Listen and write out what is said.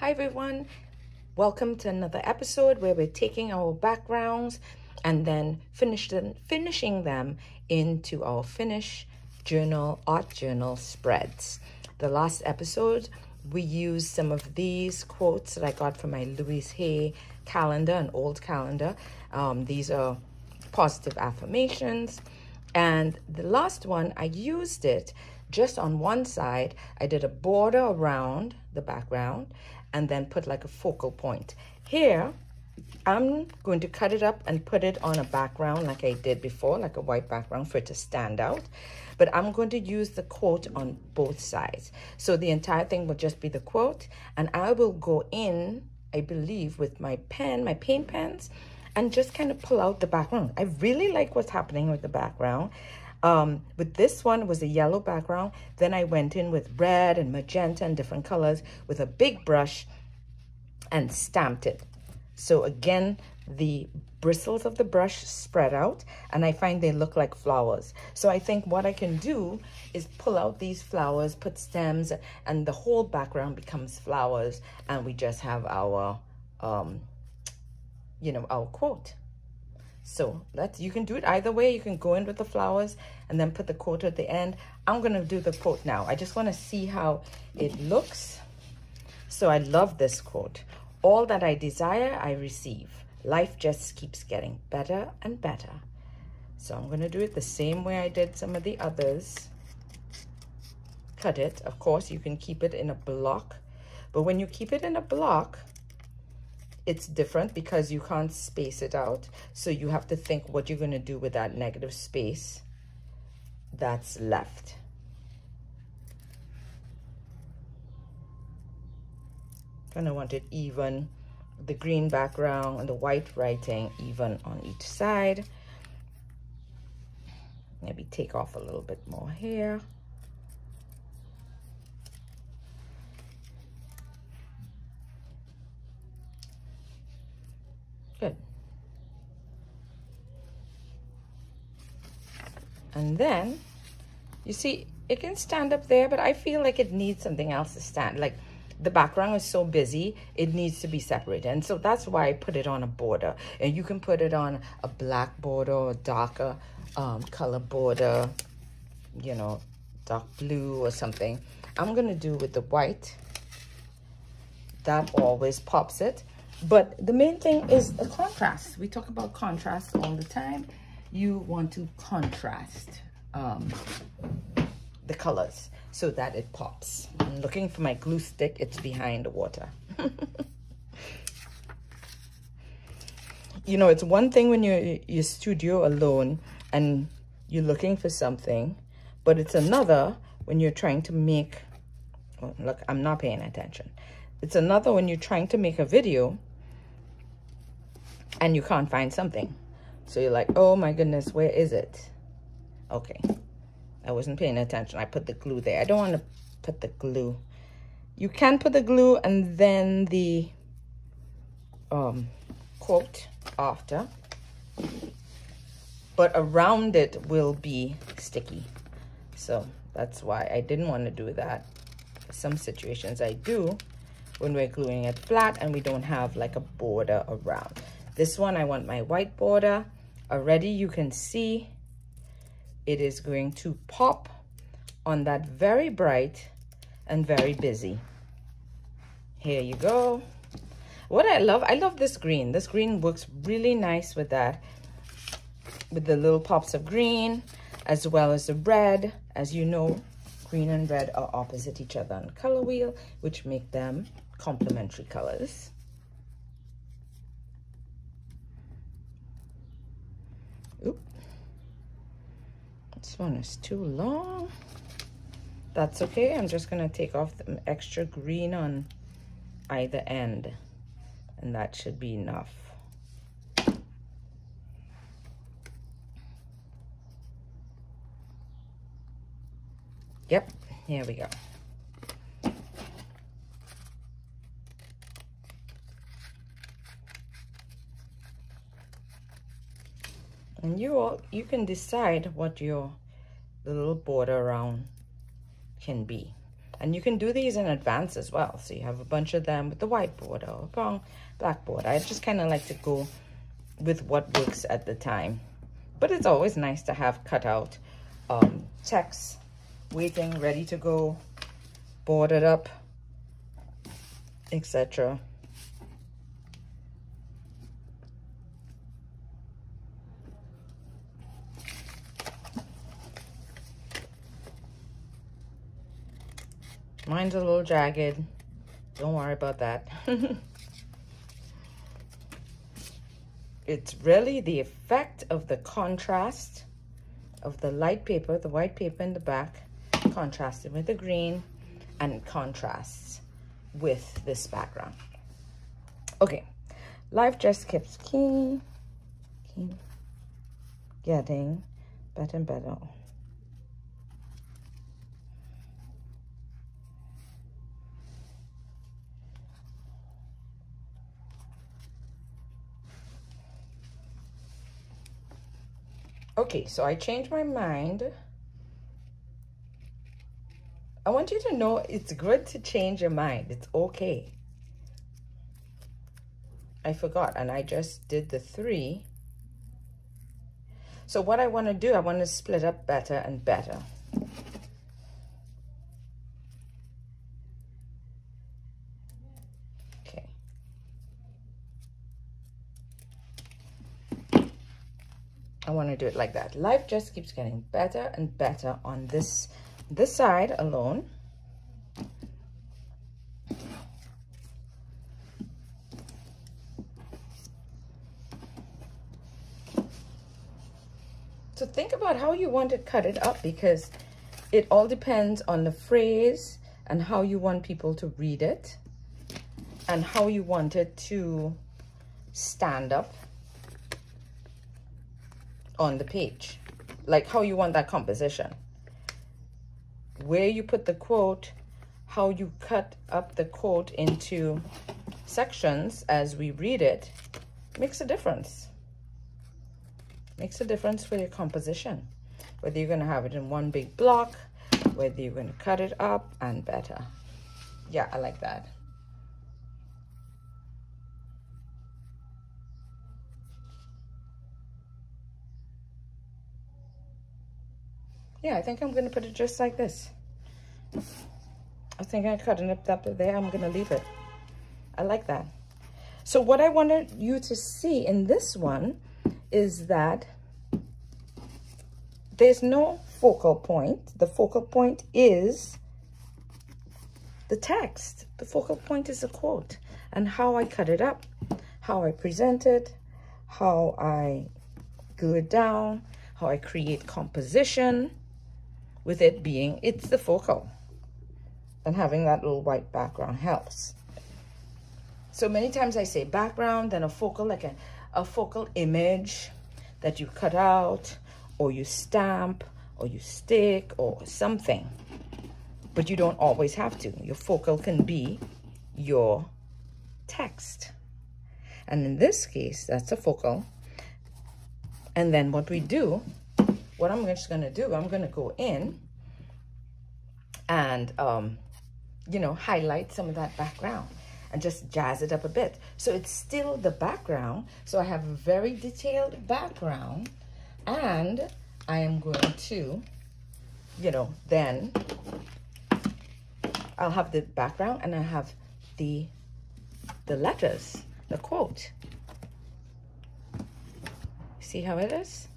Hi everyone, welcome to another episode where we're taking our backgrounds and then finish them, finishing them into our finish journal, art journal spreads. The last episode, we used some of these quotes that I got from my Louise Hay calendar, an old calendar. Um, these are positive affirmations. And the last one, I used it just on one side. I did a border around the background and then put like a focal point. Here, I'm going to cut it up and put it on a background like I did before, like a white background for it to stand out. But I'm going to use the quote on both sides. So the entire thing will just be the quote. And I will go in, I believe, with my pen, my paint pens, and just kind of pull out the background. I really like what's happening with the background. Um, with this one was a yellow background. Then I went in with red and magenta and different colors with a big brush and stamped it. So again, the bristles of the brush spread out and I find they look like flowers. So I think what I can do is pull out these flowers, put stems and the whole background becomes flowers and we just have our, um, you know, our quote. So let's, you can do it either way. You can go in with the flowers and then put the quote at the end. I'm going to do the quote now. I just want to see how it looks. So I love this quote. All that I desire, I receive. Life just keeps getting better and better. So I'm going to do it the same way I did some of the others. Cut it. Of course, you can keep it in a block. But when you keep it in a block, it's different because you can't space it out. So you have to think what you're going to do with that negative space that's left. Kind of want it even, the green background and the white writing even on each side. Maybe take off a little bit more here. Good. And then, you see, it can stand up there, but I feel like it needs something else to stand. Like the background is so busy, it needs to be separated. And so that's why I put it on a border. And you can put it on a black border or darker um, color border, you know, dark blue or something. I'm going to do with the white. That always pops it. But the main thing is a contrast. We talk about contrast all the time. You want to contrast um, the colors so that it pops. I'm looking for my glue stick. It's behind the water. you know, it's one thing when you're your studio alone and you're looking for something, but it's another when you're trying to make, oh, look, I'm not paying attention. It's another when you're trying to make a video and you can't find something. So you're like, oh my goodness, where is it? Okay, I wasn't paying attention. I put the glue there. I don't want to put the glue. You can put the glue and then the um, quote after. But around it will be sticky. So that's why I didn't want to do that. Some situations I do when we're gluing it flat and we don't have like a border around. This one, I want my white border. Already you can see it is going to pop on that very bright and very busy. Here you go. What I love, I love this green. This green works really nice with that, with the little pops of green, as well as the red. As you know, green and red are opposite each other on color wheel, which make them complementary colors. This one is too long. That's okay. I'm just going to take off the extra green on either end. And that should be enough. Yep, here we go. and you all you can decide what your little border around can be And you can do these in advance as well. So you have a bunch of them with the white border or brown black border. I just kind of like to go with what works at the time. But it's always nice to have cut out um, text waiting, ready to go, boarded up, etc. Mine's a little jagged. Don't worry about that. it's really the effect of the contrast of the light paper, the white paper in the back, contrasted with the green, and contrasts with this background. Okay, life just keeps keen, getting better and better. Okay, so I changed my mind. I want you to know it's good to change your mind. It's okay. I forgot, and I just did the three. So what I want to do, I want to split up better and better. I want to do it like that. Life just keeps getting better and better on this, this side alone. So think about how you want to cut it up because it all depends on the phrase and how you want people to read it and how you want it to stand up on the page, like how you want that composition. Where you put the quote, how you cut up the quote into sections as we read it, makes a difference. Makes a difference for your composition. Whether you're going to have it in one big block, whether you're going to cut it up and better. Yeah, I like that. Yeah, I think I'm going to put it just like this. I think I cut it up there. I'm going to leave it. I like that. So what I wanted you to see in this one is that there's no focal point. The focal point is the text. The focal point is a quote and how I cut it up, how I present it, how I glue it down, how I create composition, with it being, it's the focal. And having that little white background helps. So many times I say background, then a focal, like a, a focal image that you cut out or you stamp or you stick or something. But you don't always have to. Your focal can be your text. And in this case, that's a focal. And then what we do what I'm just going to do, I'm going to go in and, um, you know, highlight some of that background and just jazz it up a bit. So it's still the background. So I have a very detailed background and I am going to, you know, then I'll have the background and I have the, the letters, the quote. See how it is?